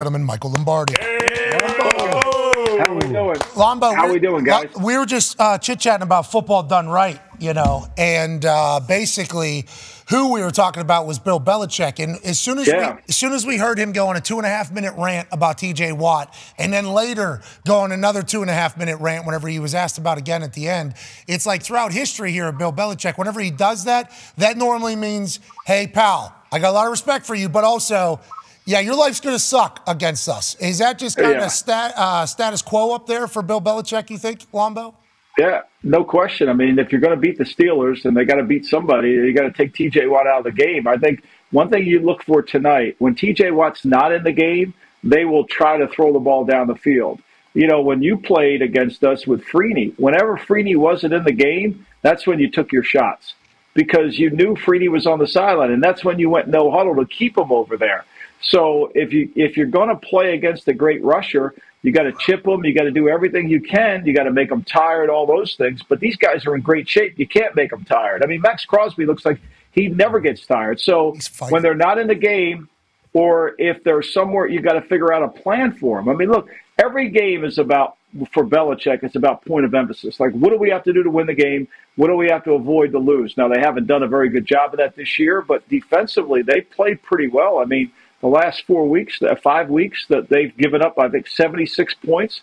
gentleman, Michael Lombardi. How we doing? Lombo, How we doing, guys? We were just uh, chit chatting about football done right, you know, and uh, basically, who we were talking about was Bill Belichick. And as soon as Yeah. we, as soon as we heard him go on a two and a half minute rant about T.J. Watt, and then later go on another two and a half minute rant whenever he was asked about again at the end, it's like throughout history here of Bill Belichick, whenever he does that, that normally means, hey pal, I got a lot of respect for you, but also. Yeah, your life's going to suck against us. Is that just kind Yeah. of stat, uh, status quo up there for Bill Belichick, you think, Lombo? Yeah, no question. I mean, if you're going to beat the Steelers and they got to beat somebody, you got to take TJ Watt out of the game. I think one thing you look for tonight, when TJ Watt's not in the game, they will try to throw the ball down the field. You know, when you played against us with Freeney, whenever Freeney wasn't in the game, that's when you took your shots because you knew Freeney was on the sideline, and that's when you went no huddle to keep him over there. So if you if you're going to play against a great rusher, you got to chip them. You got to do everything you can. You got to make them tired. All those things. But these guys are in great shape. You can't make them tired. I mean, Maxx Crosby looks like he never gets tired. So when they're not in the game, or if they're somewhere, you got to figure out a plan for them. I mean, look, every game is about for Belichick. It's about point of emphasis. Like, what do we have to do to win the game? What do we have to avoid to lose? Now they haven't done a very good job of that this year, but defensively they played pretty well. I mean, the last four weeks, the five weeks that they've given up, I think seventy six points.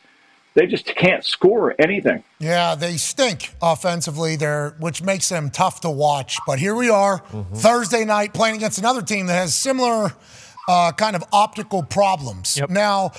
They just can't score anything. Yeah, they stink offensively there, which makes them tough to watch. But here we are, mm-hmm. Thursday night, playing against another team that has similar uh, kind of optical problems. Now,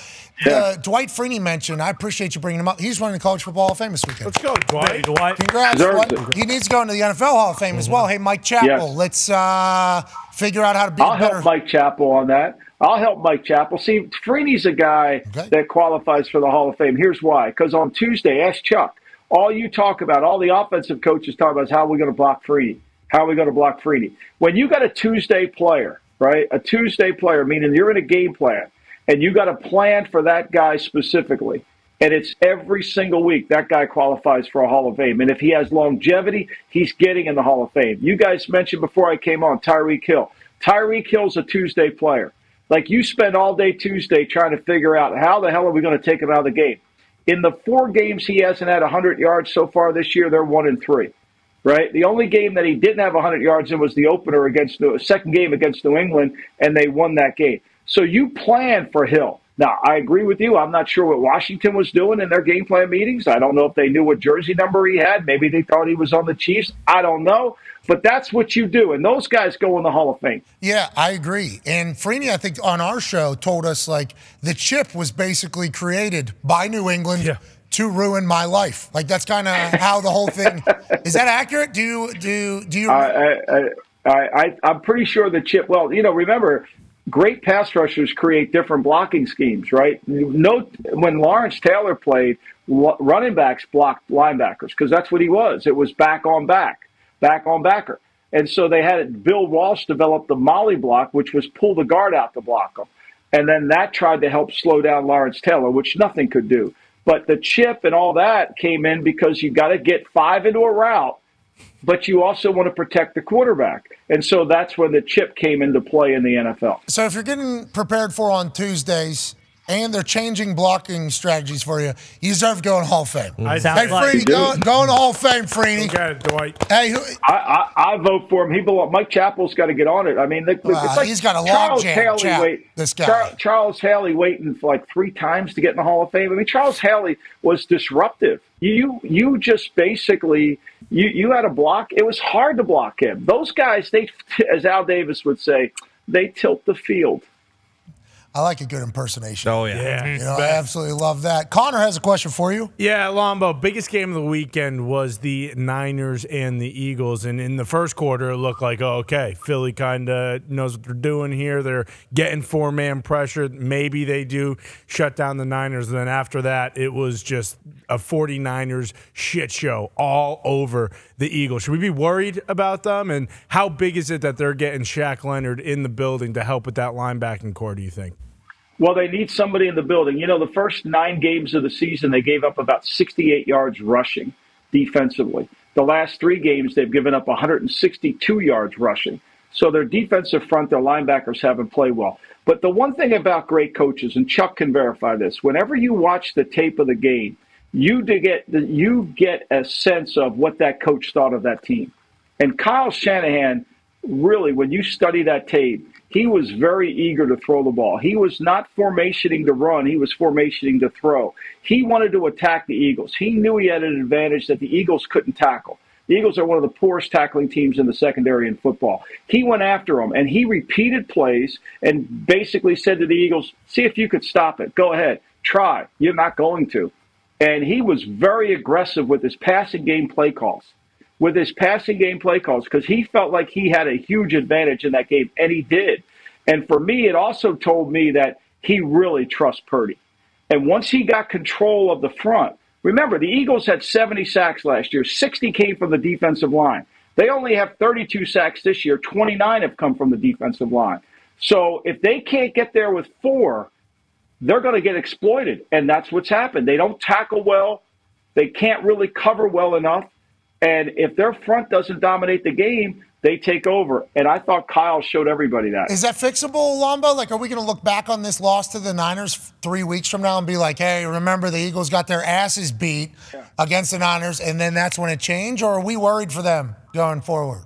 Yeah. the Dwight Freeney mentioned, I appreciate you bringing him up. He's running the College Football Hall of Fame this weekend. Let's go, Dwight. Dwight. Congrats, Deserves Dwight. it. He needs to go into the NFL Hall of Fame as well. Hey, Mike Chappell, Yes. let's uh, figure out how to be I'll a better. help Mike Chappell on that. I'll help Mike Chappell. See, Freeney's a guy Okay. that qualifies for the Hall of Fame. Here's why. Because on Tuesday, ask Chuck. All you talk about, all the offensive coaches talk about is how are we're going to block Freeney. How are we going to block Freeney? When you got a Tuesday player, right? A Tuesday player, meaning you're in a game plan, and you got a plan for that guy specifically. And it's every single week that guy qualifies for a Hall of Fame. And if he has longevity, he's getting in the Hall of Fame. You guys mentioned before I came on Tyreek Hill. Tyreek Hill's a Tuesday player. Like you spend all day Tuesday trying to figure out how the hell are we going to take him out of the game. In the four games he hasn't had 100 yards so far this year, they're one and three. Right. The only game that he didn't have 100 yards in was the opener against the second game against New England, and they won that game. So you plan for Hill. Now, I agree with you. I'm not sure what Washington was doing in their game plan meetings. I don't know if they knew what jersey number he had. Maybe they thought he was on the Chiefs. I don't know. But that's what you do. And those guys go in the Hall of Fame. Yeah, I agree. And Freeney, I think on our show, told us like the chip was basically created by New England Yeah. To ruin my life. Like that's kind of how the whole thing. Is that accurate? Do you do do you? I, I, I, I, I'm pretty sure the chip. Well, you know, remember, great pass rushers create different blocking schemes, right? No, when Lawrence Taylor played, running backs blocked linebackers because that's what he was. It was back on back, back on backer, and so they had Bill Walsh develop the molly block, which was pull the guard out to block them, and then that tried to help slow down Lawrence Taylor, which nothing could do. But the chip and all that came in because you got to get five into a route but you also want to protect the quarterback. And so that's when the chip came into play in the NFL. so if you're getting prepared for on Tuesdays and they're changing blocking strategies for you, you deserve going Hall of Fame. I Hey, sound like Freeney, go, go in the Hall of Fame, Freeney. Got it, Dwight. Hey, who, I, I, I vote for him. He belong, Mike Chappell's got to get on it. I mean, the, Wow, it's uh, like he's got a log Charles jam, Haley Chap, wait, this guy. Char- Charles Haley waiting for like three times to get in the Hall of Fame. I mean, Charles Haley was disruptive. You you just basically you you had a block. It was hard to block him. Those guys, they as Al Davis would say, they tilt the field. I like a good impersonation. Oh yeah. Yeah. You know, I absolutely love that. Connor has a question for you. Yeah, Lombo, biggest game of the weekend was the Niners and the Eagles. And in the first quarter, it looked like, oh, okay, Philly kind of knows what they're doing here. They're getting four man pressure. Maybe they do shut down the Niners. And then after that, it was just a 49ers shit show all over the Eagles. Should we be worried about them? And how big is it that they're getting Shaq Leonard in the building to help with that linebacking core, do you think? Well, they need somebody in the building. You know, the first nine games of the season, they gave up about 68 yards rushing defensively. The last three games, they've given up 162 yards rushing. So their defensive front, their linebackers haven't played well. But the one thing about great coaches, and Chuck can verify this, whenever you watch the tape of the game, you get you get a sense of what that coach thought of that team. And Kyle Shanahan, really, when you study that tape, he was very eager to throw the ball. He was not formationing to run, he was formationing to throw. He wanted to attack the Eagles. He knew he had an advantage that the Eagles couldn't tackle. The Eagles are one of the poorest tackling teams in the secondary in football. He went after them and he repeated plays and basically said to the Eagles, see if you could stop it. Go ahead. Try. You're not going to. And he was very aggressive with his passing game play calls. With his passing game play calls, because he felt like he had a huge advantage in that game, and he did. And for me, it also told me that he really trusts Purdy. And once he got control of the front, remember, the Eagles had 70 sacks last year, 60 came from the defensive line. They only have 32 sacks this year, 29 have come from the defensive line. So if they can't get there with four, they're going to get exploited. And that's what's happened. They don't tackle well, they can't really cover well enough. And if their front doesn't dominate the game, they take over. And I thought Kyle showed everybody that. Is that fixable, Lombo? Like, are we going to look back on this loss to the Niners three weeks from now and be like, hey, remember the Eagles got their asses beat yeah. against the Niners, and then that's when it changed? Or are we worried for them going forward?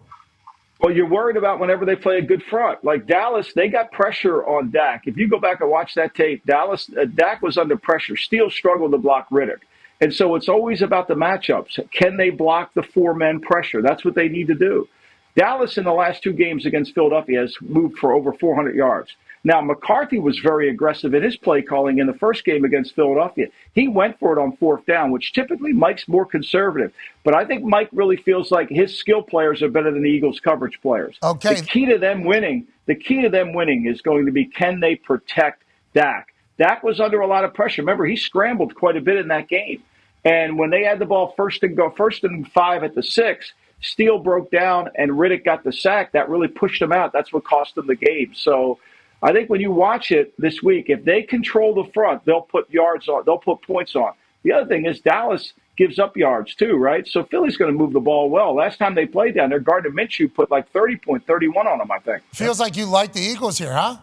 Well, you're worried about whenever they play a good front. Like Dallas, they got pressure on Dak. If you go back and watch that tape, Dallas, uh, Dak was under pressure. Steele struggled to block Reddick. And so it's always about the matchups. Can they block the four men pressure? That's what they need to do. Dallas in the last two games against Philadelphia has moved for over 400 yards. Now, McCarthy was very aggressive in his play calling in the first game against Philadelphia. He went for it on fourth down, which typically Mike's more conservative. But I think Mike really feels like his skill players are better than the Eagles' coverage players. Okay. The key to them winning, the key to them winning is going to be can they protect Dak? Dak was under a lot of pressure. Remember, he scrambled quite a bit in that game. And when they had the ball first and go first and five at the six, Steele broke down and Reddick got the sack. That really pushed them out. That's what cost them the game. So I think when you watch it this week, if they control the front, they'll put yards on, they'll put points on. The other thing is Dallas gives up yards too, right? So Philly's going to move the ball well. Last time they played down there, Gardner Minshew put like 30 point, 31 on them, I think. Feels like you like the Eagles here, huh?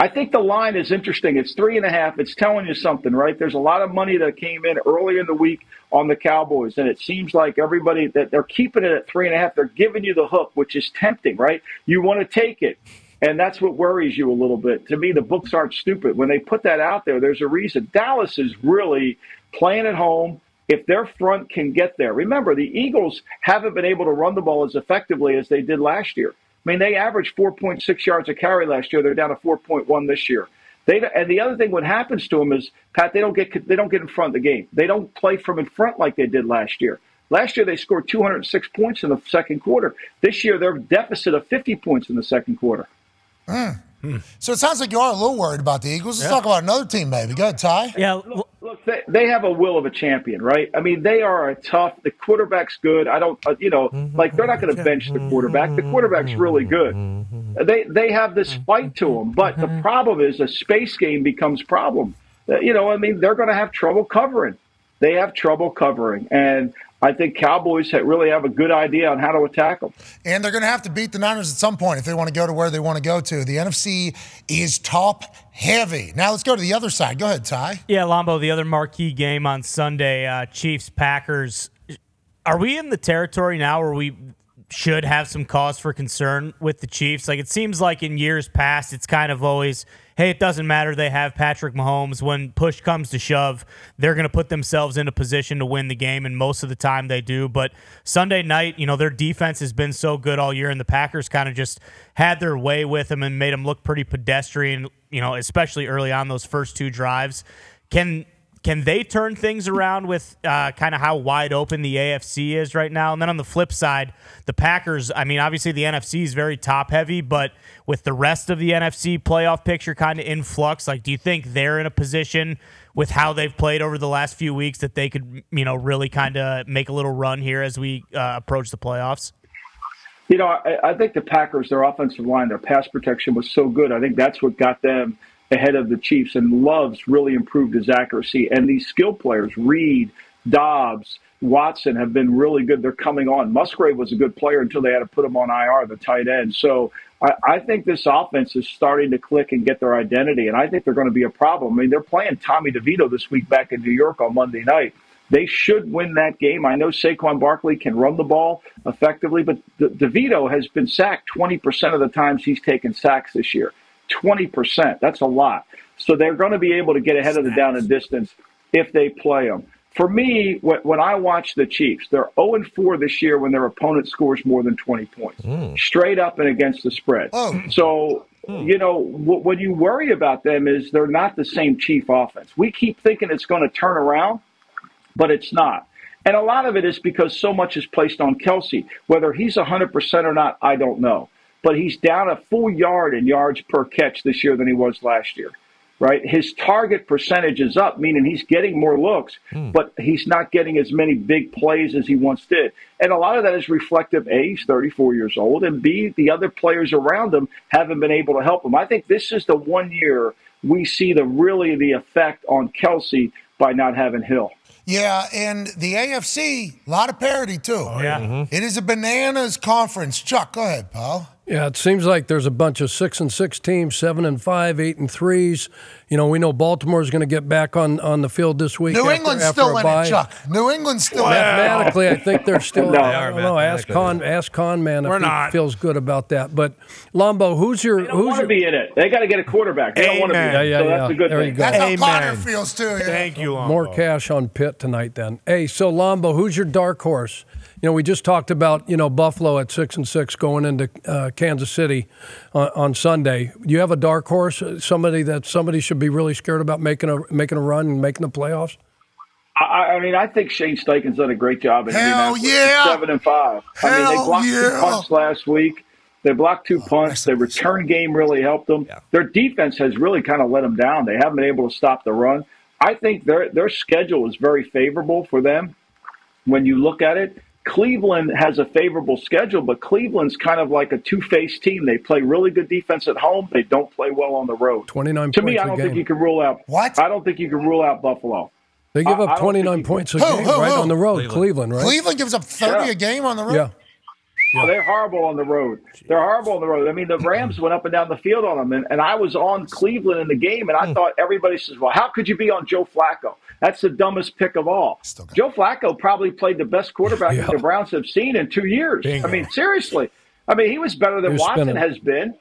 I think the line is interesting. It's three and a half. It's telling you something, right? There's a lot of money that came in early in the week on the Cowboys, and it seems like everybody that they're keeping it at three and a half. They're giving you the hook, which is tempting, right? You want to take it. And that's what worries you a little bit. To me, the books aren't stupid. When they put that out there, there's a reason. Dallas is really playing at home. If their front can get there, remember, the Eagles haven't been able to run the ball as effectively as they did last year. I mean, they averaged 4.6 yards a carry last year. They're down to 4.1 this year. They, and the other thing, what happens to them is, Pat, they don't get they don't get in front of the game. They don't play from in front like they did last year. Last year they scored 206 points in the second quarter. This year they're deficit of 50 points in the second quarter. Mm. So it sounds like you are a little worried about the Eagles. Let's yeah. talk about another team, maybe. Go ahead, Ty. Yeah. Look, they, they, have a will of a champion, right? I mean, they are a tough. The quarterback's good. I don't, uh, you know, mm-hmm. like they're not going to bench the quarterback. The mm-hmm. quarterback's really good. Mm-hmm. They they have this fight to them, but the problem is a space game becomes problem. Uh, you know, I mean, they're going to have trouble covering. They have trouble covering, and I think Cowboys really have a good idea on how to attack them. And they're going to have to beat the Niners at some point if they want to go to where they want to go to. The NFC is top heavy. Now let's go to the other side. Go ahead, Ty. Yeah, Lombo, the other marquee game on Sunday, uh, Chiefs Packers. Are we in the territory now where we should have some cause for concern with the Chiefs? Like it seems like in years past, it's kind of always hey, it doesn't matter. They have Patrick Mahomes. When push comes to shove, they're going to put themselves in a position to win the game, and most of the time they do. But Sunday night, you know, their defense has been so good all year, and the Packers kind of just had their way with them and made them look pretty pedestrian, you know, especially early on those first two drives. Can can they turn things around with uh, kind of how wide open the AFC is right now? And then on the flip side, the Packers, I mean, obviously the NFC is very top heavy, but with the rest of the NFC playoff picture kind of in flux, like, do you think they're in a position with how they've played over the last few weeks that they could, you know, really kind of make a little run here as we uh, approach the playoffs? You know, I, I think the Packers, their offensive line, their pass protection was so good. I think that's what got them – ahead of the Chiefs, and Love's really improved his accuracy. And these skill players, Reed, Doubs, Watson have been really good. They're coming on. Musgrave was a good player until they had to put him on IR, the tight end. So I, I think this offense is starting to click and get their identity, and I think they're going to be a problem. I mean, they're playing Tommy DeVito this week back in New York on Monday night. They should win that game. I know Saquon Barkley can run the ball effectively, but De- DeVito has been sacked 20% of the times he's taken sacks this year. 20%. That's a lot. So they're going to be able to get ahead of the down and distance if they play them. For me, when I watch the Chiefs, they're 0 4 this year when their opponent scores more than 20 points, mm. straight up and against the spread. Oh. So, mm. you know, what you worry about them is they're not the same Chief offense. We keep thinking it's going to turn around, but it's not. And a lot of it is because so much is placed on Kelce. Whether he's 100% or not, I don't know. But he's down a full yard in yards per catch this year than he was last year right? His target percentage is up, meaning he's getting more looks, mm. but he's not getting as many big plays as he once did. And a lot of that is reflective A, he's 34 years old, and B, the other players around him haven't been able to help him. I think this is the one year we see the really the effect on Kelce by not having Hill. Yeah, and the AFC, a lot of parity too. Oh, yeah. Mm-hmm. It is a bananas conference. Chuck, go ahead, pal. Yeah, it seems like there's a bunch of six and six teams, seven and five, eight and threes. You know, we know Baltimore is going to get back on, on the field this week. New after, England's after still in it, Chuck. New England's still wow. Mathematically, I think they're still. no, I don't know. Ask Con, ask Con Man if We're he not. feels good about that. But Lombo, who's your? They don't who's want your, to be in it. They got to get a quarterback. They don't want to be. In Yeah, it. yeah, so yeah. that's a good There thing. you go. That's Amen. how Connor feels too. Yeah. Thank you, Lombo. more cash on Pitt tonight? Then, hey, so Lombo, who's your dark horse? You know, we just talked about you know Buffalo at six and six going into uh, Kansas City on, on Sunday. Do you have a dark horse? Somebody that somebody should be really scared about making a making a run and making the playoffs? I, I mean, I think Shane Steichen's done a great job. In Hell yeah! seven and five. I mean, they blocked yeah! two punts last week. They blocked two punts. Their return game really helped them. Their defense has really kind of let them down. They haven't been able to stop the run. I think their their schedule is very favorable for them. When you look at it, Cleveland has a favorable schedule, but Cleveland's kind of like a two-faced team. They play really good defense at home. They don't play well on the road. Twenty-nine. To me, points I a don't game. think you can rule out. What? I don't think you can rule out Buffalo. They give I- I up don't twenty think nine you- points a Who, game, who, right who? on the road. Cleveland, right? Cleveland gives up 30 Yeah. a game on the road. Yeah. Oh, they're horrible on the road. They're horrible on the road. I mean, the mm. Rams went up and down the field on them, and, and I was on Cleveland in the game, and I mm. thought everybody says, "Well, how could you be on Joe Flacco? That's the dumbest pick of all." Joe Flacco probably played the best quarterback Yeah. that the Browns have seen in two years. Bingo. I mean, seriously. I mean, he was better than was Watson spinning. has been.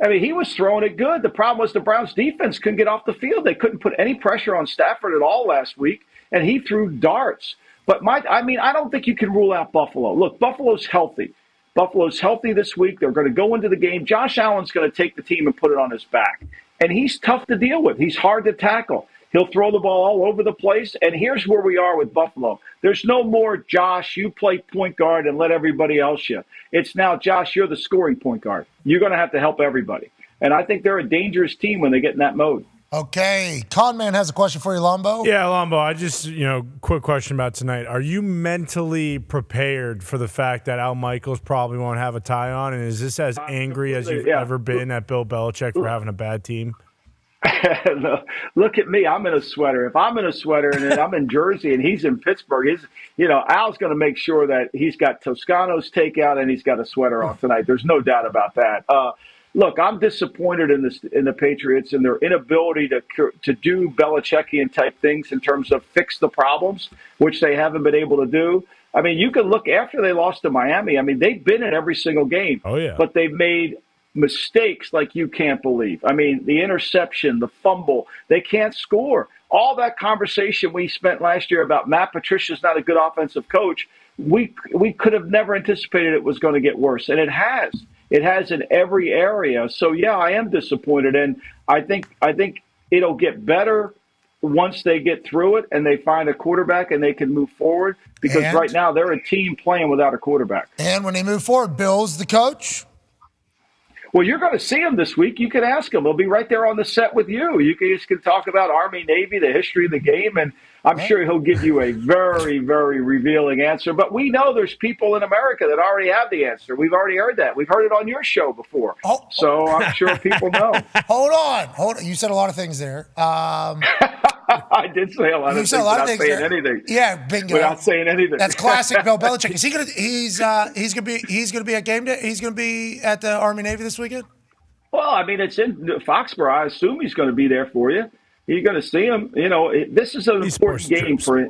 I mean, he was throwing it good. The problem was the Browns' defense couldn't get off the field. They couldn't put any pressure on Stafford at all last week, and he threw darts. But my, I mean, I don't think you can rule out Buffalo. Look, Buffalo's healthy. Buffalo's healthy this week. They're going to go into the game. Josh Allen's going to take the team and put it on his back. And he's tough to deal with. He's hard to tackle. He'll throw the ball all over the place. And here's where we are with Buffalo. There's no more Josh, you play point guard and let everybody else you. It's now, Josh, you're the scoring point guard. You're going to have to help everybody. And I think they're a dangerous team when they get in that mode. Okay. Conman has a question for you, Lombo. Yeah, Lombo, I just, you know, quick question about tonight. Are you mentally prepared for the fact that Al Michaels probably won't have a tie on? And is this as angry as you've Yeah. ever been at Bill Belichick for having a bad team? Look at me. I'm in a sweater. If I'm in a sweater and I'm in Jersey and he's in Pittsburgh, his, you know, Al's going to make sure that he's got Toscano's takeout and he's got a sweater on tonight. There's no doubt about that. Uh, look, I'm disappointed in this in the Patriots and their inability to to do Belichickian type things in terms of fix the problems, which they haven't been able to do. I mean, you can look after they lost to Miami. I mean, they've been in every single game. Oh, yeah. But they've made mistakes like you can't believe. I mean, the interception, the fumble, they can't score. All that conversation we spent last year about Matt Patricia's not a good offensive coach, we we could have never anticipated it was going to get worse, and it has. It has in every area. So yeah, I am disappointed, and I think I think it'll get better once they get through it and they find a quarterback and they can move forward. Because And- right now they're a team playing without a quarterback. And when they move forward, Bill's the coach. Well, you're going to see him this week. You can ask him. He'll be right there on the set with you. You can, just can talk about Army, Navy, the history of the game, and I'm sure he'll give you a very, very revealing answer. But we know there's people in America that already have the answer. We've already heard that. We've heard it on your show before. Oh. So I'm sure people know. Hold on. Hold on. You said a lot of things there. Um, I did say a lot You of said things a lot of things. saying there. anything. Yeah, bingo. Without saying anything. That's classic Bill Belichick. Is he gonna? He's uh, he's gonna be he's gonna be at game day. He's gonna be at the Army Navy this weekend. Well, I mean, it's in Foxborough. I assume he's going to be there for you. You're going to see him. You know, it, this is an He important game for.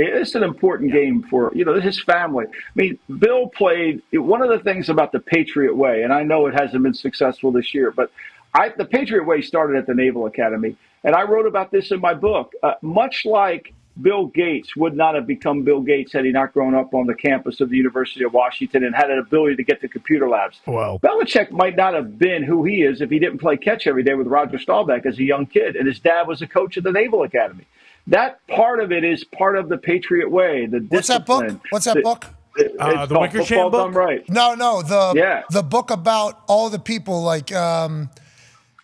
It's an important game for you know his family. I mean, Bill played one of the things about the Patriot Way, and I know it hasn't been successful this year, but I, the Patriot Way started at the Naval Academy, and I wrote about this in my book. Uh, much like Bill Gates would not have become Bill Gates had he not grown up on the campus of the University of Washington and had an ability to get to computer labs. Wow. Belichick might not have been who he is if he didn't play catch every day with Roger Staubach as a young kid, and his dad was a coach at the Naval Academy. That part of it is part of the Patriot way. The What's that book? What's that The- book? it- Uh, the called Wickersham book? Right. No, no, the Yeah. the book about all the people like um,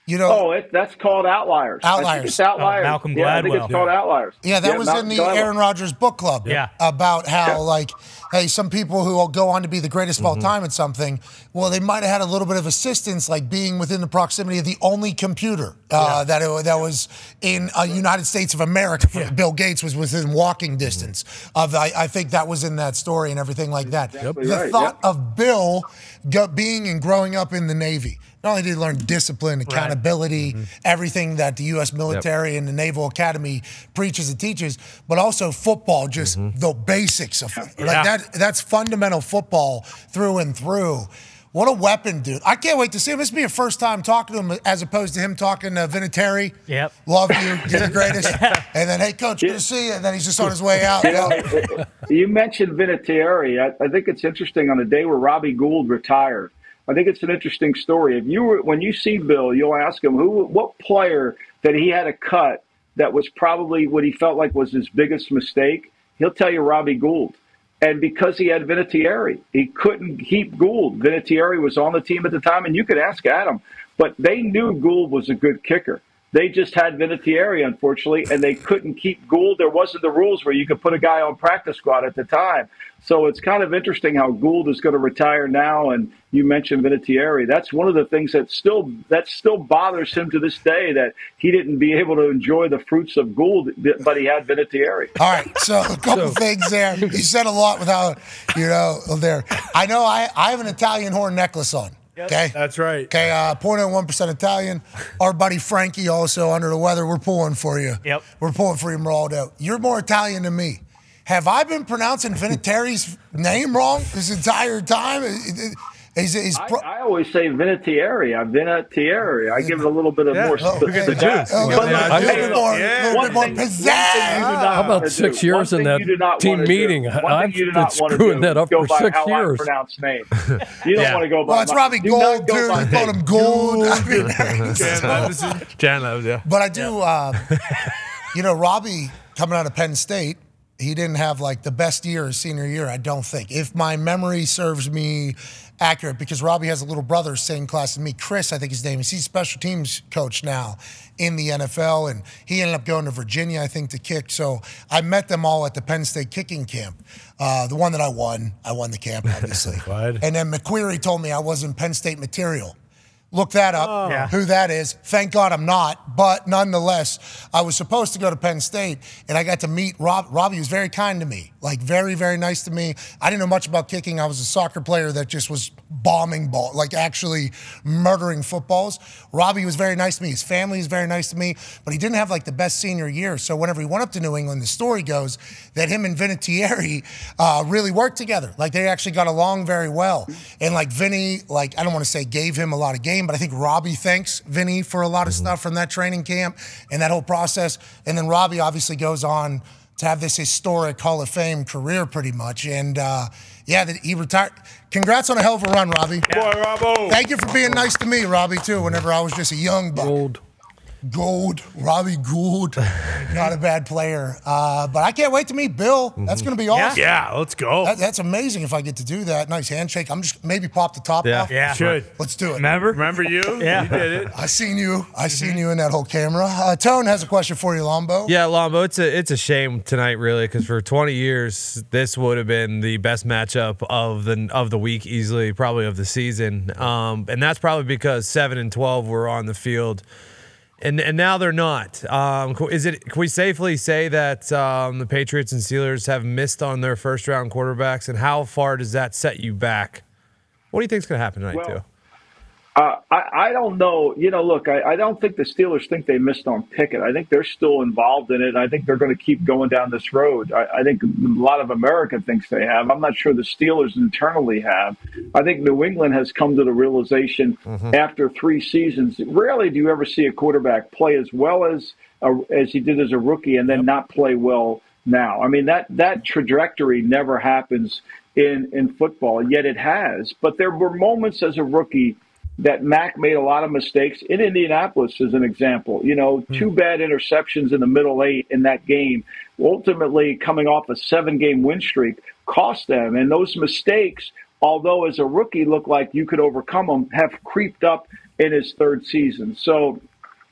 you know. Oh, it, that's called Outliers. I think Outliers. it's Outliers. Oh, Malcolm Yeah, I think it's Gladwell. called Outliers. Yeah, that was in the Gladwell. Aaron Rodgers book club. Yeah. About how, Yeah. like, hey, some people who will go on to be the greatest of all time at something, well, they might have had a little bit of assistance, like being within the proximity of the only computer uh, that, it, that was in uh, United States of America. Bill Gates was within walking distance of, I, I think that was in that story and everything like that. Exactly The right, thought yep. of Bill go, being and growing up in the Navy. Not only did he learn discipline, accountability, mm-hmm. everything that the U.S. military and the Naval Academy preaches and teaches, but also football, just mm-hmm. the basics of like that. That's fundamental football through and through. What a weapon, dude! I can't wait to see him. This will be a first time talking to him as opposed to him talking to Vinatieri. Yep. Love you. You're the greatest. and then, hey, coach, good to see you. And then he's just on his way out. you know? You mentioned Vinatieri. I, I think it's interesting on the day where Robbie Gould retired. I think it's an interesting story. If you were when you see Bill, you'll ask him who, what player that he had a cut that was probably what he felt like was his biggest mistake. He'll tell you Robbie Gould. And because he had Vinatieri, he couldn't keep Gould. Vinatieri was on the team at the time, and you could ask Adam, but they knew Gould was a good kicker. They just had Vinatieri, unfortunately, and they couldn't keep Gould. There wasn't the rules where you could put a guy on practice squad at the time. So it's kind of interesting how Gould is going to retire now. And you mentioned Vinatieri. That's one of the things that still that still bothers him to this day that he didn't be able to enjoy the fruits of Gould, but he had Vinatieri. All right, so a couple things there. You said a lot without, you know, there. I know I, I have an Italian horn necklace on. Okay. That's right. Okay, uh, 0.01% Italian. Our buddy Frankie also under the weather. We're pulling for you. Yep. We're pulling for you, Meraldo. You're more Italian than me. Have I been pronouncing Vinatieri's name wrong this entire time? Is, is, I, I always say Vinatieri. I'm Vinatieri. I give it a little bit of more. Oh, sp- okay. pizzazz. Oh, But a little bit more, Yeah. little One bit more thing- one thing you do pizzazz. How about six do- years in that you do not team wanna do- meeting? one thing I've you do been not wanna screwing that up is go for by six how years. I pronounce names. You don't Yeah. want to go by. Well, it's Robbie Gold, go dude. by- You called him Gold. I mean, Jan Levinson. Jan Levinson, yeah. But I do, uh, you know, Robbie coming out of Penn State, he didn't have like the best year his senior year, I don't think. If my memory serves me accurate, because Robbie has a little brother, same class as me, Chris, I think his name is. He's special teams coach now in the NFL, and he ended up going to Virginia, I think, to kick. So I met them all at the Penn State kicking camp. Uh, the one that I won, I won the camp, obviously. And then McQueary told me I wasn't Penn State material. Look that up, oh. Yeah. who that is. Thank God I'm not, but nonetheless, I was supposed to go to Penn State, and I got to meet Rob. Robbie was very kind to me, like very, very nice to me. I didn't know much about kicking. I was a soccer player that just was bombing ball, like actually murdering footballs. Robbie was very nice to me. His family was very nice to me, but he didn't have like the best senior year. So whenever he went up to New England, the story goes that him and Vinatieri uh, really worked together. Like they actually got along very well. And like Vinny, like I don't want to say gave him a lot of game, but I think Robbie thanks Vinny for a lot of stuff from that training camp and that whole process. And then Robbie obviously goes on to have this historic Hall of Fame career pretty much. And uh, yeah, that he retired. Congrats on a hell of a run, Robbie. Boy, Robbo. Thank you for being nice to me, Robbie, too, whenever I was just a young buck. Gold. Gold, Robbie Gould, not a bad player. Uh, but I can't wait to meet Bill. That's going to be awesome. Yeah, let's go. That, that's amazing if I get to do that. Nice handshake. I'm just maybe pop the top Yeah. off. Yeah. Should. Let's do it. Remember? Remember you? Yeah. You did it. I seen you. I seen you in that whole camera. Uh, Tone has a question for you, Lombo. Yeah, Lombo, it's a it's a shame tonight, really, because for 20 years this would have been the best matchup of the of the week, easily, probably of the season, um, and that's probably because seven and 12 were on the field And and now they're not. Um, is it? Can we safely say that um, the Patriots and Steelers have missed on their first round quarterbacks? And how far does that set you back? What do you think is going to happen tonight, Well, too? Uh, I, I don't know. You know, look, I, I don't think the Steelers think they missed on Pickett. I think they're still involved in it. I think they're going to keep going down this road. I, I think a lot of America thinks they have. I'm not sure the Steelers internally have. I think New England has come to the realization mm-hmm. after three seasons. Rarely do you ever see a quarterback play as well as a, as he did as a rookie and then not play well now. I mean that that trajectory never happens in in football. Yet it has. But there were moments as a rookie that Mac made a lot of mistakes in Indianapolis, as an example. You know, hmm. two bad interceptions in the middle eight in that game, ultimately coming off a seven game win streak, cost them. And those mistakes, although as a rookie looked like you could overcome them, have creeped up in his third season. So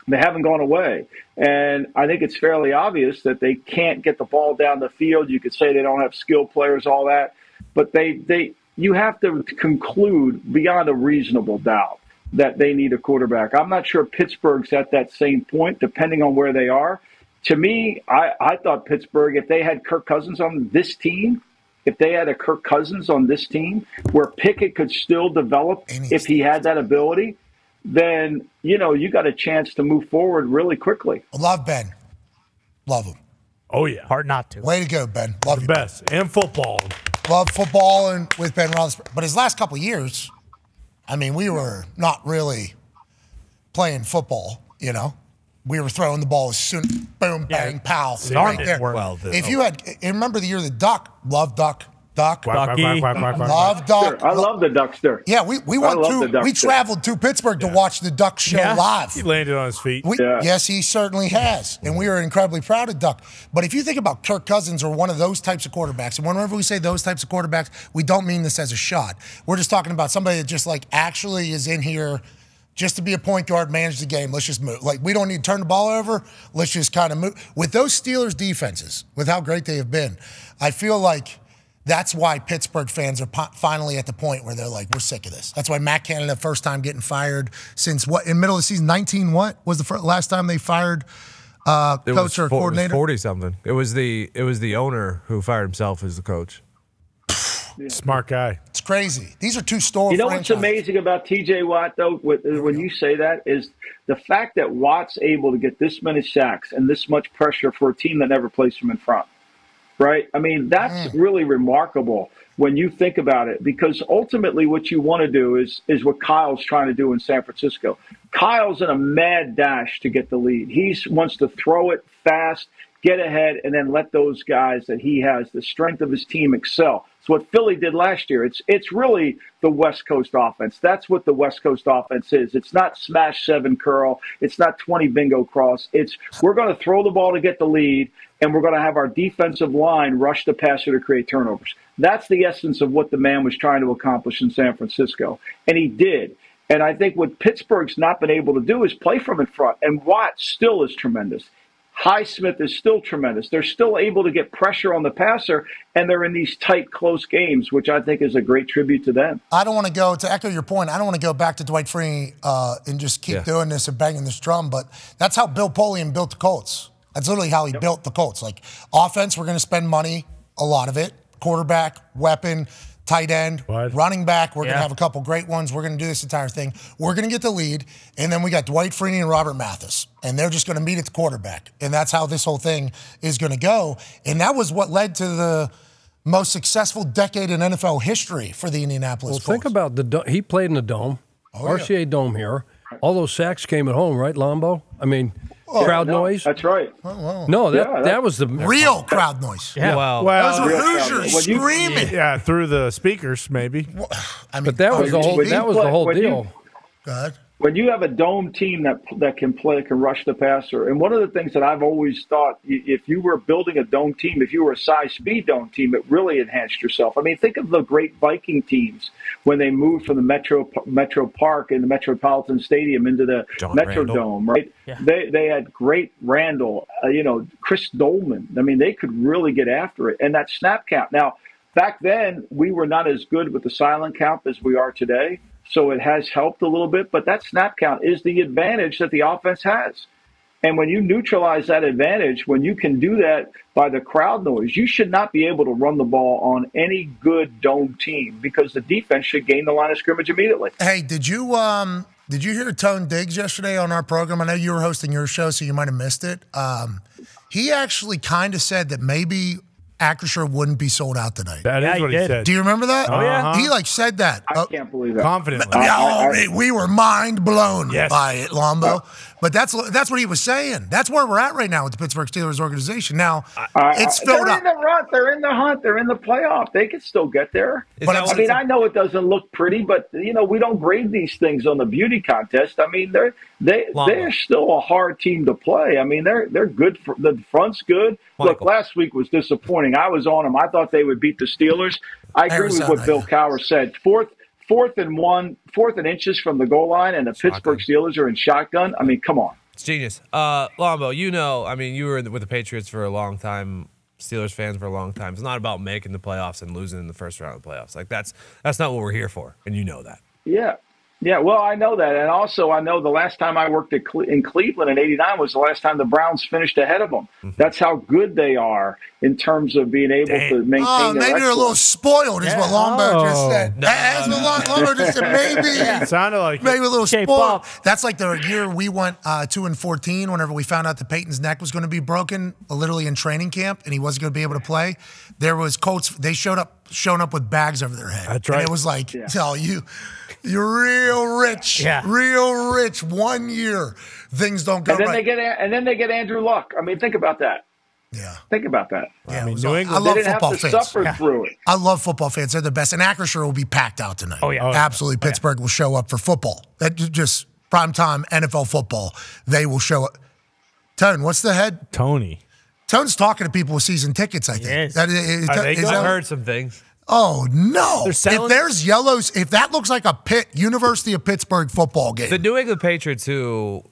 they haven't gone away. And I think it's fairly obvious that they can't get the ball down the field. You could say they don't have skilled players, all that, but they, they, you have to conclude beyond a reasonable doubt that they need a quarterback. I'm not sure Pittsburgh's at that same point, depending on where they are. To me, I, I thought Pittsburgh, if they had Kirk Cousins on this team, if they had a Kirk Cousins on this team where Pickett could still develop if he had that ability, then, you know, you got a chance to move forward really quickly. Love Ben. Love him. Oh yeah, hard not to. Way to go, Ben. Love the you. best and football. Love football and with Ben Roethlisberger. But his last couple of years, I mean, we were not really playing football. You know, we were throwing the ball as soon, boom, bang, pow, right there. work. Well, the- if you had, remember the year the Duck, love Duck, Duck, Quack, quack, quack, quack, quack, quack, love Duck. Sure. I love the Duckster. Yeah, we, we went to we traveled to Pittsburgh to watch the Duck show Yeah. live. He landed on his feet. We, Yeah. Yes, he certainly has. And we are incredibly proud of Duck. But if you think about Kirk Cousins or one of those types of quarterbacks, and whenever we say those types of quarterbacks, we don't mean this as a shot. We're just talking about somebody that just like actually is in here just to be a point guard, manage the game. Let's just move. Like we don't need to turn the ball over. Let's just kind of move. With those Steelers defenses, with how great they have been, I feel like that's why Pittsburgh fans are po- finally at the point where they're like, we're sick of this. That's why Matt Canada, first time getting fired since what, in the middle of the season, 19 what was the first, last time they fired uh, It coach or coordinator? forty something. It was the it was the owner who fired himself as the coach. Smart guy. It's crazy. These are two store You know what's amazing about TJ Watt, though, with- when you say that, is the fact that Watt's able to get this many sacks and this much pressure for a team that never plays him in front. Right? I mean, that's mm. really remarkable when you think about it, because ultimately what you want to do is is what Kyle's trying to do in San Francisco. Kyle's in a mad dash to get the lead. He wants to throw it fast, get ahead, and then let those guys that he has, the strength of his team, excel. It's what Philly did last year. It's it's really the West Coast offense. That's what the West Coast offense is. It's not smash seven curl. It's not twenty bingo cross. It's we're going to throw the ball to get the lead, and we're going to have our defensive line rush the passer to create turnovers. That's the essence of what the man was trying to accomplish in San Francisco, and he did. And I think what Pittsburgh's not been able to do is play from in front. And Watt still is tremendous. Highsmith is still tremendous. They're still able to get pressure on the passer, and they're in these tight, close games, which I think is a great tribute to them. I don't want to go to echo your point. I don't want to go back to Dwight Freeney uh, and just keep Yeah. doing this and banging this drum, but that's how Bill Polian built the Colts. That's literally how he built the Colts. Like offense, we're going to spend money, a lot of it. Quarterback, weapon, tight end, Wide. running back. We're going to have a couple great ones. We're going to do this entire thing. We're going to get the lead, and then we got Dwight Freeney and Robert Mathis, and they're just going to meet at the quarterback, and that's how this whole thing is going to go. And that was what led to the most successful decade in NFL history for the Indianapolis Well, Colts. think about the he played in the dome, Oh, RCA Dome here. All those sacks came at home, right, Lombo? I mean, Oh, crowd noise. That's right. Oh, no, that Yeah, that- that was the real crowd noise. Yeah. Well, Those Well, were Real crowd Hoosiers noise. When you- screaming. yeah, through the speakers, maybe. I mean, But that was the whole TV. that was the whole When you- deal. When you have a dome team that that can play, can rush the passer, and one of the things that I've always thought, if you were building a dome team, if you were a size speed dome team, it really enhanced yourself. I mean, think of the great Viking teams when they moved from the Metro Metro Park and the Metropolitan Stadium into the John Metro Randall. Dome, right? Yeah. They they had great Randall, uh, you know, Chris Doleman. I mean, they could really get after it, and that snap count. Now, back then, we were not as good with the silent count as we are today. So it has helped a little bit, but that snap count is the advantage that the offense has. And when you neutralize that advantage, when you can do that by the crowd noise, you should not be able to run the ball on any good dome team because the defense should gain the line of scrimmage immediately. Hey, did you um did you hear Tone Diggs yesterday on our program? I know you were hosting your show, so you might have missed it. Um, he actually kind of said that maybe Acrisure wouldn't be sold out tonight. That is Yeah, he what he did. said. Do you remember that? Oh, yeah. He like said that. I Uh, can't believe that. Confidently. Yeah, I- oh, we were mind blown Yes. by it, Lombo. But that's that's what he was saying. That's where we're at right now with the Pittsburgh Steelers organization. Now Uh, it's they're filled up. in the run. They're in the hunt. They're in the playoff. They can still get there. Is But I'm- what I mean, it's- I know it doesn't look pretty, but you know we don't grade these things on the beauty contest. I mean, they're they Lombo. they're still a hard team to play. I mean, they're they're good. For, the front's good. Look, last week was disappointing. I was on them. I thought they would beat the Steelers. I agree with what Bill yeah. Cowher said. Fourth. Fourth and one, fourth and inches from the goal line, and the Pittsburgh Steelers are in shotgun. I mean, come on. It's genius. Uh, Lombo, you know, I mean, you were with the Patriots for a long time, Steelers fans for a long time. It's not about making the playoffs and losing in the first round of the playoffs. Like that's that's not what we're here for, and you know that. Yeah. Yeah, well, I know that, and also I know the last time I worked at Cle- in Cleveland in '89 was the last time the Browns finished ahead of them. Mm-hmm. That's how good they are in terms of being able to maintain. Oh, their maybe they're a little spoiled, is what Lombo just Oh. said. That's what Lom- Lombo just said. Maybe. It sounded like. Maybe a little spoiled. up. That's like the year we went uh, two and fourteen. Whenever we found out that Peyton's neck was going to be broken, uh, literally in training camp, and he wasn't going to be able to play. There was Colts. They showed up, showing up with bags over their head. That's And right. it was like, tell you, you're real rich, Yeah. real rich. One year, things don't go And then right. they get and then they get Andrew Luck. I mean, think about that. yeah, Think about that. yeah. it mean, New England- I They love didn't football have to fans. suffer through it. I love football fans. They're the best. And Acrisure will be packed out tonight. Oh, yeah. Oh, yeah. Absolutely. Pittsburgh will show up for football. Uh, that just prime time NFL football. They will show up. Tone, what's the head? Tony. Tone's talking to people with season tickets, I think. is. That is, Are they is good? that- I've heard some things. Oh, no. If there's yellows, if that looks like a Pitt, University of Pittsburgh football game. The New England Patriots, who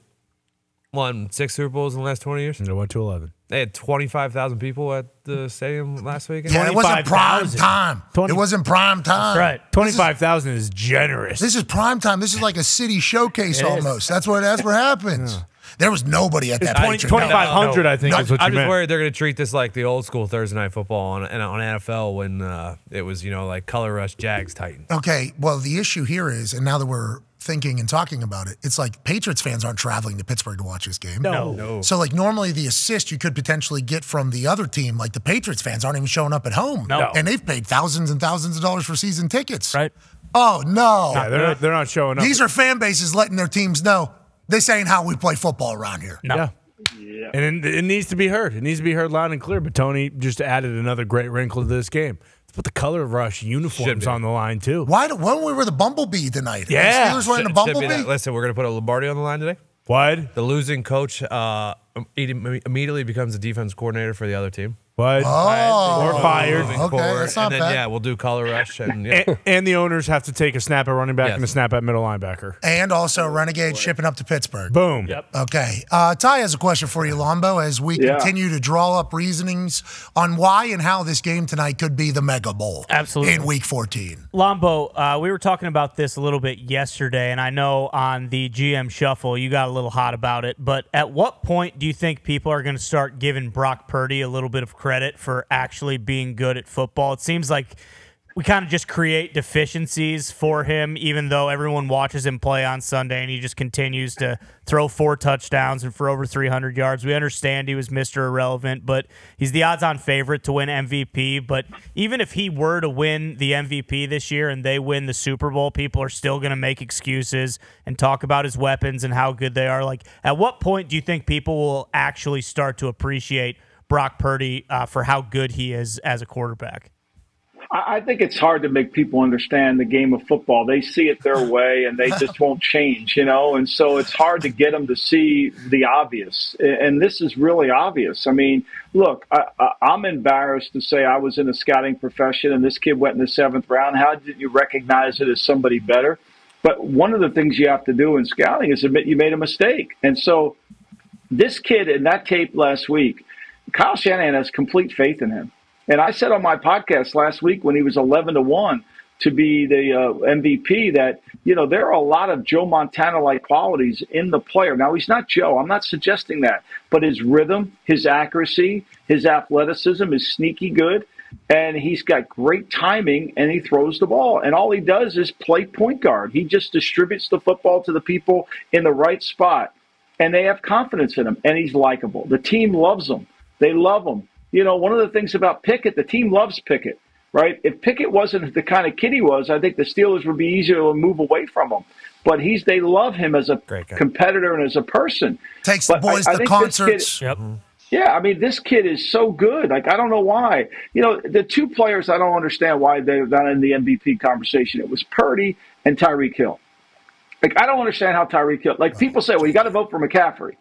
won six Super Bowls in the last twenty years, They went to 11. they had twenty five thousand people at the stadium last weekend. yeah, it wasn't prime 25,000. time. 20 It wasn't prime time. right. 25,000 is generous. This is prime time. This is like a city showcase It is. almost. That's what that's what happens. There was nobody at that 20 Patriot. 2,500, I think, No, is what I'm just meant. worried they're going to treat this like the old school Thursday night football on on NFL when uh, it was you know like color rush Jags Titans. Okay, well, the issue here is, and now that we're thinking and talking about it, it's like Patriots fans aren't traveling to Pittsburgh to watch this game. No. No. So, like, normally the assist you could potentially get from the other team, like the Patriots fans aren't even showing up at home. No. And they've paid thousands and thousands of dollars for season tickets. Right. Oh, no. Yeah, they're, they're not showing up. These are fan bases letting their teams know this ain't how we play football around here. No. Yeah. And it, it needs to be heard. It needs to be heard loud and clear. But Tony just added another great wrinkle to this game. Let's put the color rush uniforms on the line, too. Why do, when we were the Bumblebee tonight? Are the Yeah. Steelers wearing the Bumblebee? Listen, we're going to put a Lombardi on the line today. What? The losing coach uh, immediately becomes the defense coordinator for the other team. What? Oh. Or fired. Okay, forward. that's not and then, bad. Yeah, we'll do color rush and yeah. and, and the owners have to take a snap at running back Yes. and a snap at middle linebacker. And also Renegade shipping up to Pittsburgh. Boom. Yep. Okay. Uh, Ty has a question for you, Lombo, as we Yeah. continue to draw up reasonings on why and how this game tonight could be the Mega Bowl. Absolutely. In week 14. Lombo, uh, we were talking about this a little bit yesterday, and I know on the GM Shuffle you got a little hot about it. But at what point do you think people are going to start giving Brock Purdy a little bit of credit for actually being good at football? It seems like we kind of just create deficiencies for him, even though everyone watches him play on Sunday and he just continues to throw four touchdowns and for over 300 yards. We understand he was Mr. Irrelevant, but he's the odds on favorite to win MVP. But even if he were to win the MVP this year and they win the Super Bowl, people are still going to make excuses and talk about his weapons and how good they are. Like, at what point do you think people will actually start to appreciate Brock Purdy uh, for how good he is as a quarterback? I think it's hard to make people understand the game of football. They see it their way and they just won't change, you know? And so it's hard to get them to see the obvious. And this is really obvious. I mean, look, I, I'm embarrassed to say I was in the scouting profession and this kid went in the seventh round. How did you recognize it as somebody better? But one of the things you have to do in scouting is admit you made a mistake. And so this kid in that tape last week, Kyle Shanahan has complete faith in him. And I said on my podcast last week when he was 11 to 1, to be the uh, MVP that, you know, there are a lot of Joe Montana like qualities in the player. Now, he's not Joe. I'm not suggesting that. But his rhythm, his accuracy, his athleticism is sneaky good. And he's got great timing and he throws the ball. And all he does is play point guard. He just distributes the football to the people in the right spot. And they have confidence in him. And he's likable. The team loves him. They love him. You know, one of the things about Pickett, the team loves Pickett right? If Pickett wasn't the kind of kid he was, I think the Steelers would be easier to move away from him. But he's they love him as a competitor and as a person. Takes but the boys I, I to concerts. Kid, yep. Mm-hmm. Yeah, I mean this kid is so good. Like I don't know why. You know, the two players I don't understand why they're not in the MVP conversation. It was Purdy and Tyreek Hill. Like I don't understand how Tyreek Hill. Like people say, well, you got to vote for McCaffrey.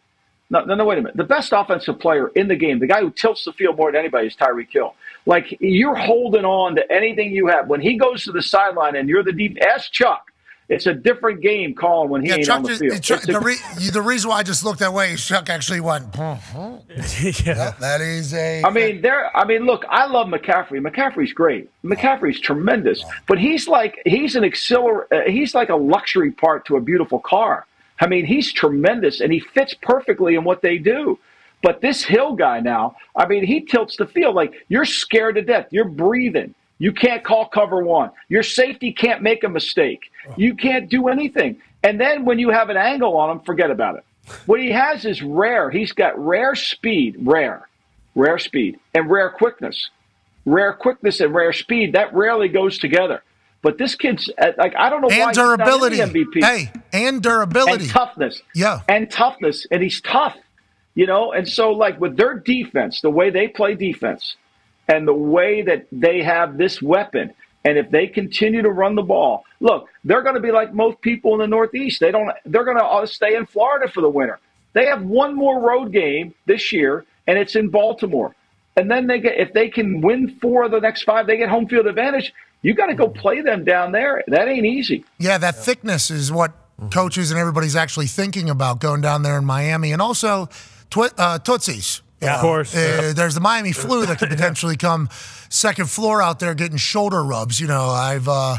No, no, no, wait a minute. The best offensive player in the game, the guy who tilts the field more than anybody, is Tyreek Hill. Like you're holding on to anything you have. When he goes to the sideline and you're the deep, ask Chuck. It's a different game calling when he Yeah, ain't Chuck on the just, field. Chuck- a- the, re- the reason why I just looked that way is Chuck actually went. yeah. that is a. I mean, there. I mean, look, I love McCaffrey. McCaffrey's great. McCaffrey's tremendous. But he's like he's an acceler. Uh, he's like a luxury part to a beautiful car. I mean, he's tremendous, and he fits perfectly in what they do. But this Hill guy now, I mean, he tilts the field like you're scared to death. You're breathing. You can't call cover one. Your safety can't make a mistake. Oh. You can't do anything. And then when you have an angle on him, forget about it. What he has is rare. He's got rare speed, rare, rare speed, and rare quickness. Rare quickness and rare speed, that rarely goes together. But this kid's uh, like, I don't know why and he's not in the durability. MVP Hey, and durability. and toughness. Yeah. And toughness. And he's tough, you know? And so, like, with their defense, the way they play defense, and the way that they have this weapon, and if they continue to run the ball, look, they're going to be like most people in the Northeast. They don't. They're going to stay in Florida for the winter. They have one more road game this year, and it's in Baltimore. And then they get if they can win four of the next five, they get home field advantage. You got to go play them down there. That ain't easy. Yeah, that thickness is what coaches and everybody's actually thinking about going down there in Miami, and also twi- uh, Tootsies. Yeah, of course. Uh, there's the Miami flu that could potentially come second floor out there getting shoulder rubs. You know, I've uh,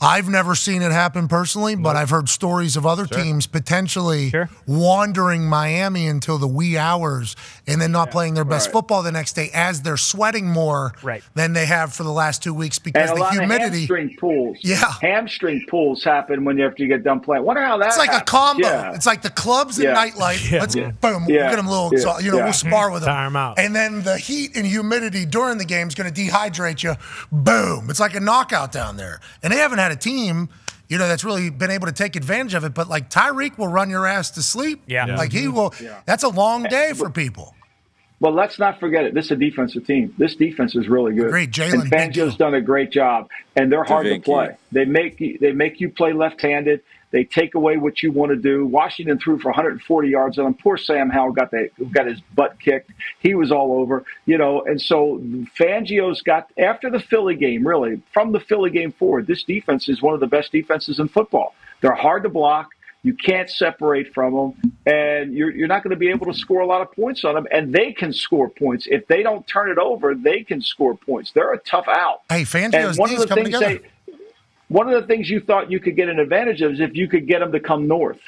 I've never seen it happen personally, but I've heard stories of other teams potentially wandering Miami until the wee hours and then not playing their best right. football the next day as they're sweating more Right. than they have for the last two weeks because and a the lot humidity. of hamstring pulls. Yeah. hamstring pulls happen when you after you get done playing. Wonder how that. It's like a combo. Yeah. It's like the clubs and Yeah. nightlife. Yeah. Let's Yeah. boom, we'll get them a little, Yeah. you know, Yeah. we'll spar with them. Tire 'em out. And then the heat and humidity during the game is going to dehydrate you. Boom. It's like a knockout down there. And they haven't had a team, you know, that's really been able to take advantage of it. But like Tyreek will run your ass to sleep. Yeah. Yeah. Like he will. Yeah. That's a long day for people. Well, let's not forget it. This is a defensive team. This defense is really good. Great, Jalen, and big. Fangio's done a great job, and they're hard to Davinci. play. They make you, they make you play left-handed. They take away what you want to do. Washington threw for 140 yards on him. Poor Sam Howell got that got his butt kicked. He was all over, you know. And so Fangio's got after the Philly game, really from the Philly game forward. This defense is one of the best defenses in football. They're hard to block. You can't separate from them, and you're, you're not going to be able to score a lot of points on them. And they can score points if they don't turn it over. They can score points. They're a tough out. Hey, Fangio's and one of the coming things together. they, one of the things you thought you could get an advantage of is if you could get them to come north.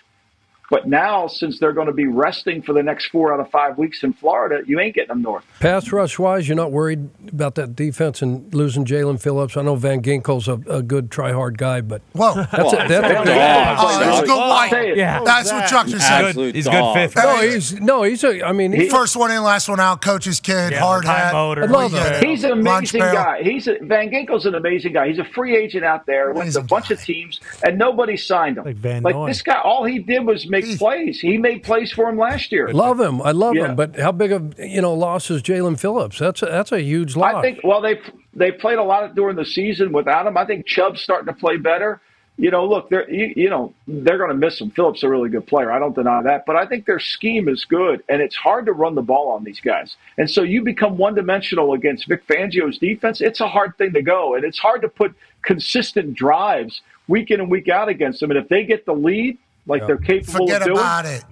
But now, since they're going to be resting for the next four out of five weeks in Florida, you ain't getting them north. Pass rush wise, you're not worried about that defense and losing Jaelan Phillips. I know Van Ginkel's a, a good try hard guy, but Whoa. that's a, that's Van a, Ginkel Oh, played he's a good white. I'll Yeah. That's what Chuck just said. Absolute He's dog. good fifth. no, he's no, he's a. I mean, he's, First one in, last one out. Coach's kid, hard time hat. motor. I love We him. He's an amazing pail. guy. He's a, Van Ginkel's an amazing guy. He's a free agent out there with a bunch guy. of teams, and nobody signed him. Like Van Noy. this guy, all he did was make Heath. plays. He made plays for him last year. love him. I love Yeah. him. But how big of you know loss is Jaelan Phillips? That's a, that's a huge loss. I think. Well, they they played a lot during the season without him. I think Chubb's starting to play better. You know, look, they're you, you know they're going to miss him. Phillips a really good player. I don't deny that, but I think their scheme is good, and it's hard to run the ball on these guys. And so you become one dimensional against Vic Fangio's defense. It's a hard thing to go, and it's hard to put consistent drives week in and week out against them. And if they get the lead, like they're capable Forget of doing, about it.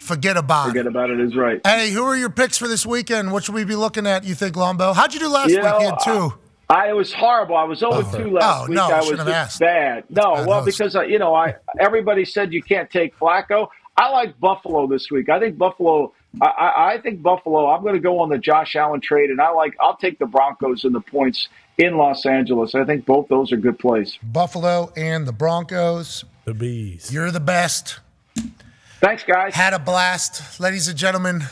Forget about forget it. about it. Is right. Hey, who are your picks for this weekend? What should we be looking at, you think, Lombo? How'd you do last You know, weekend, too? I it was horrible. I was 0 2 last Oh, week. no, I was just have asked. bad. No, bad well, host. because uh, you know, I everybody said you can't take Flacco. I like Buffalo this week. I think Buffalo. I, I, I think Buffalo. I'm going to go on the Josh Allen trade, and I like. I'll take the Broncos and the points in Los Angeles. I think both those are good plays. Buffalo and the Broncos. The bees. You're the best. Thanks, guys. Had a blast, ladies and gentlemen.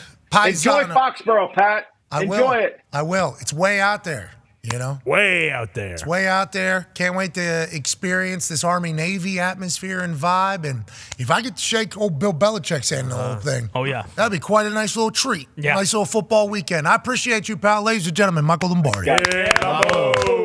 Enjoy Foxborough, Pat. I Enjoy will. it. I will. It's way out there. You know, Way out there. it's way out there. Can't wait to experience this Army Navy atmosphere and vibe. And if I get to shake old Bill Belichick's hand in the whole uh-huh. thing, Oh, yeah. that'd be quite a nice little treat. Yeah. Nice little football weekend. I appreciate you, pal. Ladies and gentlemen, Michael Lombardi. Yeah, bravo.